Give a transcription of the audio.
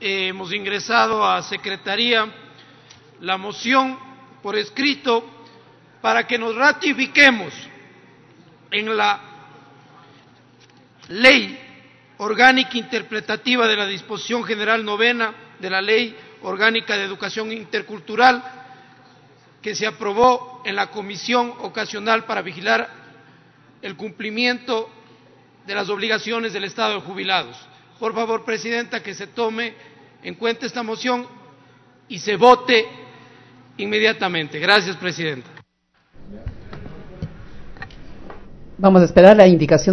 eh, hemos ingresado a Secretaría la moción por escrito para que nos ratifiquemos en la ley orgánica interpretativa de la disposición general novena de la ley orgánica de educación intercultural que se aprobó en la comisión ocasional para vigilar el cumplimiento de las obligaciones del Estado de jubilados. Por favor, Presidenta, que se tome en cuenta esta moción y se vote inmediatamente. Gracias, Presidenta. Vamos a esperar la indicación.